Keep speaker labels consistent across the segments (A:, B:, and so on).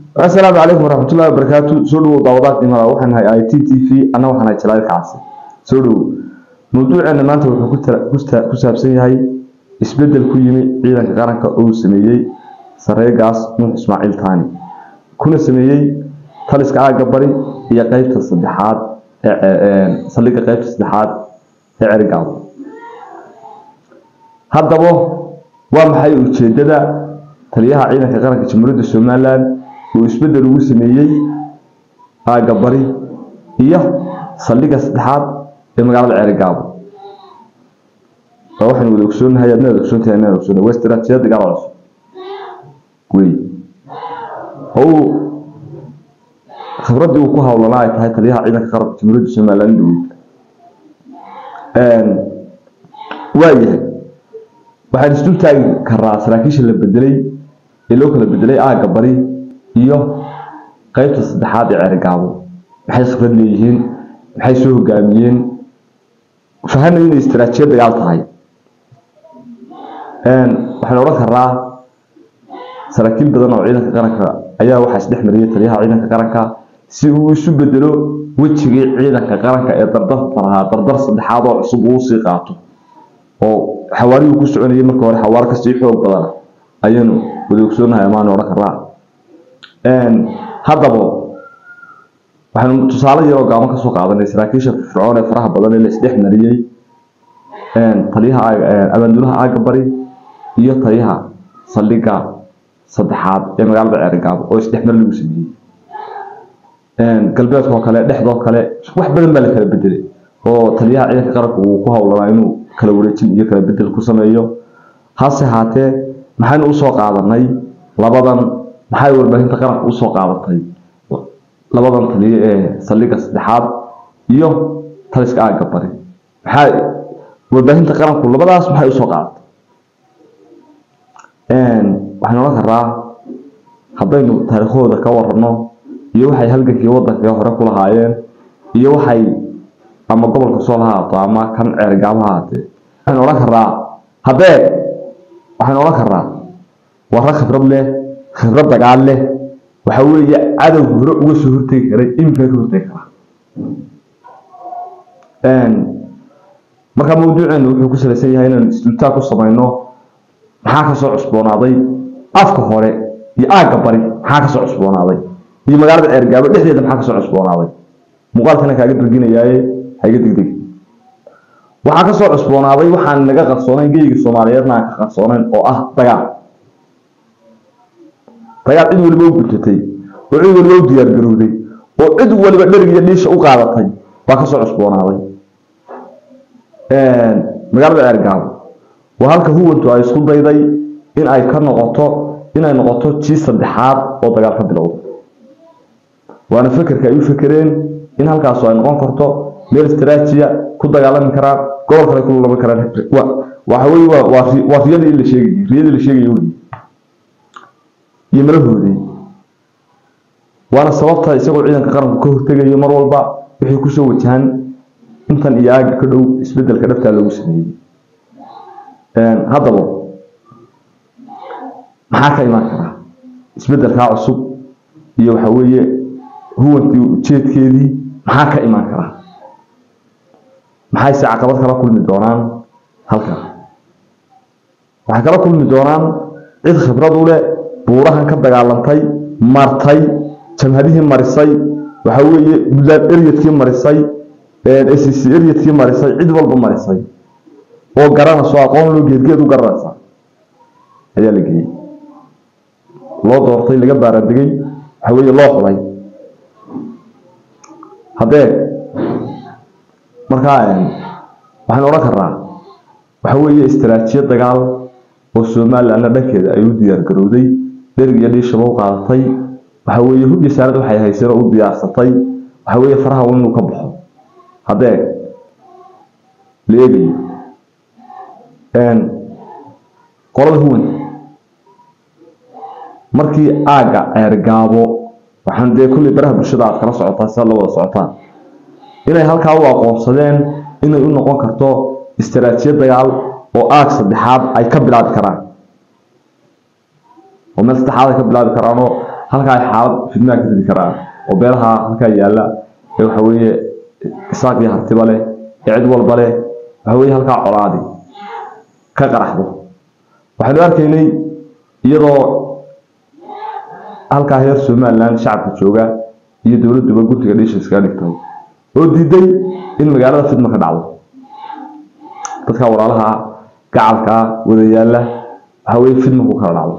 A: asalaamu calaykum waraxmatullahi wabarakaatu soo dhawow daawadaad dhimada waxaan nahay i t t v anna waxaan nahay jalaalka casi soo dhawow mawduuceena maanta wuxuu ku saabsan yahay isbeddel ku yimi ciidanka qaranka oo sameeyey sareegaas nuux ismaaciil taani kuna sameeyey taliska aagga bari iyo qeybta saddexaad saldhigga qeybta saddexaad ee cerigaabo haddaba waa maxay ujeedada taliyaha ciidanka qaranka jamhuuriyadda somalilan uu isbeddel ugu sameeyey aagga bari iyo saldhigga saddexaad ee magaalada ceerigaabo waa waxaan wada ogsoonahay adna wada ogsoontahay adna wada ogsoonnahay waa istiraatiijiyad dagaal cusub wey. Oo khibraddii uu ku hawlanaa ay tahay taliyaha ciidanka qaranka jamhuuriyadda somalilan dhaweyd waayahay waxaan isdul taagi karaa saraakiisha la bedelay ee loo kala bedelay aagga bari iyo qeybta saddexaad ee cerigaabo maxay khibrad leeyihiin maxay soo hogaamiyeen fahanay inay istiraatiijiyad dagaal tahay. Waxaan odhan karaa saraakiil badan oo ciidanka qaranka ayaa waxaa isdhex mariyay taliyaha ciidanka qaranka si uu isu bedelo wejigii ciidanka qaranka ee dardarta lahaa dardar saddexaad oo cusub uu u sii qaato. Oo xawaarihii ku soconayay marka hore xawaar ka sii xoog badan ayaanu wada ogsoonahay amaanu odhan karaa haddaba waxaanu tusaale yaroo gaaban ka soo qaadanay saraakiisha fircoon ee faraha badan ee la isdhex mariyey taliyaha abaanduulaha aagga bari iyo taliyaha saldhigga saddexaad ee magaalada ceerigaabo oo isdhexmar lagu sameeyey galbeedkoo kale dhexdoo kale wax badan baa la kala bedelay oo taliyaha ciidanka qaranka uu ku hawlanaa inuu kala wareejin iyo kala bedel ku sameeyo. Hase haatee maxaynu u soo qaadanay labadan maxay warbaahinta qaranka u soo qaadatay labadan taliye ee saldhigga saddexaad iyo taliska aagga bari. Maxay warbaahinta qaranku labadaas maxay u soo qaadatay waxaan odhan karaa haddaynu taariikhooda ka warano iyo waxay halgankii waddanka hore ku lahaayeen iyo waxay ama gobolka soo lahaato ama kan ceerigaabo ha haatee waxaan odhan karaa haddee waxaan odhan karaa warra khibrad leh khibrad dagaal leh waxa weeye cadow hore uga soo hortegi karay iminkaa ka hortegi karaa. Markaa mawduuceenu wuxuu ku salaysan yahay inaan isdultaa ku samayno maxaa ka soo cusboonaaday? Afka hore iyo aagga bari maxaa ka soo cusboonaaday? Iyo magaalada ceergaabo dhexdeeda maxaa ka soo cusboonaaday? Muuqaalkana kaaga darginayaaye haiga degdeg. Waxaa ka soo cusboonaaday waxaan naga qarsoonayn geyga soomaaliyeedna aan ka qarsoonayn oo ah dagaal dagaal cid waliba u gurtatay oo cid waliba u diyaargarowday oo cid waliba dherig iyo dhiisha u qaadatay baa ka soo cusboonaaday. Magaalada ceergaabo waa halka huwantu ay isku dayday in ay ka noqoto inay noqoto jii saddexaad oo dagaal ka bilowda waana fekerka ay u fekereen in halkaasu ay noqon karto meel istaraatijiya ku dagaalami karaan gobol kale ku lulami karaan. Waxa waa waa ri- waa riyadii la sheegayay riyadii la sheegayay iyo malahoodii waana sababta isagoo ciidanka qaranku ka hortegayo mar walba wixii ku soo wajahan intan iyo aagga ka dhow isbeddelka dhabtaa loogu sameeyey. Haddaba maxaa ka imaan karaa? Isbedelkaa cusub iyo waxa weeye huwantii ujeedkeedii maxaa ka imaan karaa? Maxayse caqabad kala kulmi doonaan halkan? Waxay kala kulmi doonaan cid khibrad u leh buurahan ka dagaalantay martay jamhadihii marisay waxa weeye buntland eryadkii marisay sc eryadkii marisay cid walba marisay oo garanayso aqoon loo geedgeed u garanaysa ayaa la geeyey. Loo doortay laga baaraandegay waxa weeye loo xulay. Haddee markaa waxaan odhan karnaa waxa weeye istaraatiijiyad dagaal oo somalilanna dhankeeda ay u diyaargarowday dherig iyo dhiishaba u qaadatay. Waxa weeye hub iyo saarad waxay hayseen oo u diyaarsatay waxa weeye faraha un inuu ka baxo. Haddee la eegayo qolada huwanta markii aagga ceergaabo waxaan dee kulley baraha bulshada aad kala socotaa sida la wada socotaan. Inay halkaa u aqoonsadeen inay u noqon karto istaraatiijiyad dagaal oo aag saddexaad ay ka bilaabi karaan oo meel saddexaad ka bilaabi karaanoo halkaa ay xaalad fidnaa ka ridi karaan oo beelaha halkaa yaalla ee waxa weeye isaaq iyo hartiba leh ee cid walba leh waxa weeye halkaa colaadi ka qaraxdo waxaynu arkaynay iyadoo halkaa heer somaliland shacabka jooga iyo dowladduba guddiga dhiisha iskaga dhigtay oo diiday in magaalada fidma ka dhacdo dadka walaalaha gacalka wadayaalla waxa weeye fidma ku kala dhacdo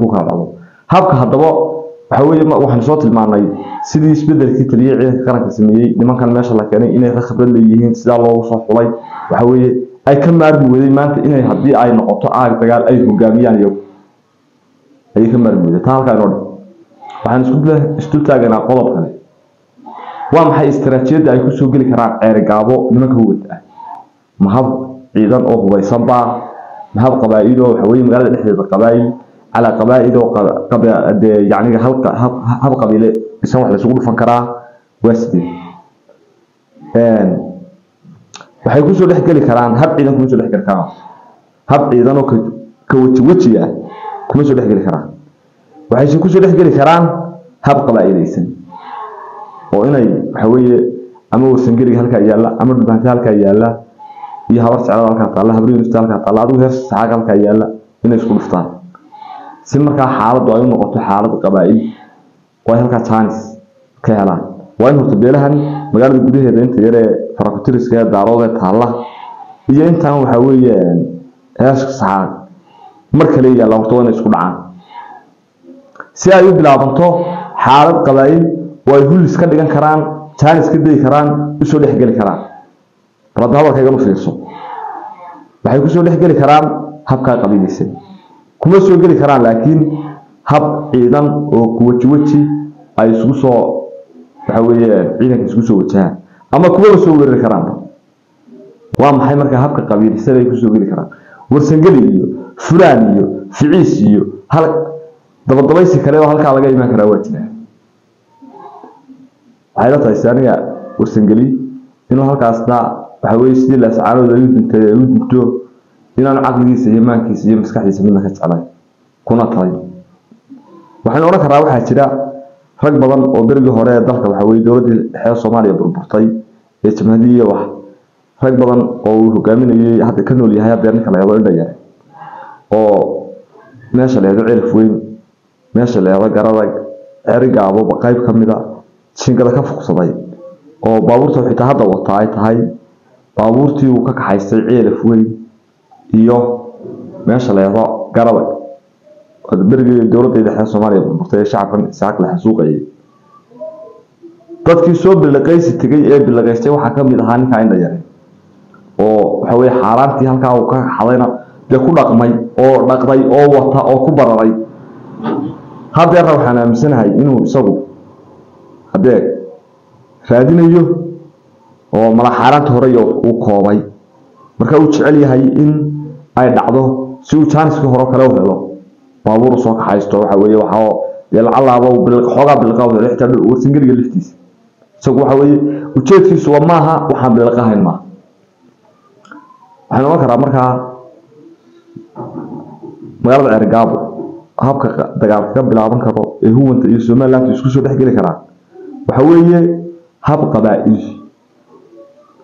A: ku habka haddaba waxa weeye soo tilmaanay sidii isbedelkii taliyay ciidanka qaranka sameeyey nimankan meesha la keenay inay ka khibrad leeyihiin sidaa loogu soo xulay. Waxa ay ka maarmi weday maanta inay haddii ay noqoto aag dagaal ay hogaamiyaan iyagu ayay ka maarmi weday taa halkaa inoo dhan waxaan isku isku taaganaa qodob kale waa maxay istaraatiijiyadda ay ku soo geli karaan ceerigaabo nimanka huwada ah? Ma hab ciidan oo hubaysan baa dhexdeeda qabaa'il calaa qabaa'il oo dee yacni hal hab qabiile isan wax laysugu dhufan karaa waa sidee waxay ku soo dhex geli karaan hab ciidan kuma soo dhex geli karaan. Hab ciidan oo ka weji ah kuma soo dhex geli karaan. Waxayse ku soo dhex geli karaan hab qabaa'ilaysan. Oo inay waxa ama warsangeliga halkaa yaalla ama dhulbaanta halkaa yaalla iyo habar jeclada halkaa taalla habriinista halkaa taalla adigu hees saxaag halkaa yaalla inay isku dhuftaan si markaa xaaladdu ay u noqoto xaalad qabaa'il oo ay halkaa jaanis ka helaan. Waa in horta beelahan magaalada gudaheeda inta yaree farakutiriska ee daarood ee taalla iyo intaan waxa weeye heeska saxaag mar kale yaalla horta waa inay isku dhacaan. Si ay u bilaabanto xaalad qabaa'il oo ay hullis ka dhigan karaan jaanis ka degi karaan u soo dhexgeli karaan balada hadalkayganu fiirso. Waxay ku soo dhexgeli karaan habkaa qabiilaysan kuma soo geli karaan laakiin hab ciidan oo kuwaji weji ay isugu soo waxa weeye ciidanka isugu soo wajahaan ama kuwaba soo weerari karaanba waa maxay markaa habka qabiilaysan ay ku soo geli karaan? Warsangeli iyo fulaan iyo ficiis iyo hal dabadabaysi kale oo halkaa laga imaan karaa waa jiraa waxay la tahay aniga warsangeli inuu halkaasna waxa weeye sidii laascaanood ay u dintay ay u dinto inaanu caqligiisa iyo maankiisa iyo maskaxdiisa midna ka jeclay kuna talay. Waxaynu odhan karaa waxaa jira rag badan oo berigii hore ee dalka waxa weye dowladdii dhexe soomaaliya burburtay ee jamhadiyya wax rag badan oo uu hogaaminayay hadda ka nool yahay haddee ninka la yado indha yare. Oo meesha la celif weyn meesha la garadag cerigaabo qayb ka mida jingada ka fuqsaday oo baabuurta xitaa hadda wata ay tahay baabuurtii uu ka kaxaystay ceelaf weyn iyo meesha la yado garadag berigii dowladda dhexe soomaaliya burburtay ee shacabkan isaaq la xasuuqayay. Dadkii soo bilaqaysi tegay ee bilaqaystay waxaa ka mid ahaa ninkaa indha yare oo waxa weye xaaraantii halkaa uu ka xadayna dee ku dhaqmay oo dhaqday oo wata oo ku bararay. Haddeerna waxaan aaminsanahay inuu isagu haddee raadinayo oo mala xaaraanta horeyo uu koobay. Marka uu jecel yahay in ay dhacdo si uu jaaniskii hore kale u helo baabuur soo kaxaysto waxa weeye waxaa dee lacalaaba xoogaa bilqa u helo xitaa warsangeliga laftiisa isagu waxa weeye ujeedkiisu waa maaha waxaan bilaqahayn maaha waxaan oran karaa markaa magaalada cergaabo habka dagaalka ka bilaaban karo ee huwanta iyo somaliland isku soo dhexgeli karaan. Waxa weeye hab qabaa'il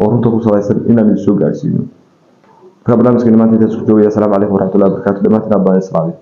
A: oo runta ku salaysan inaanu soo gaarsiino marka barnaamijkeena maanta intaas ku joogaya asalaamu calaykum waraxmatullahi wabarakaatu dhammaantiin abbaa islaami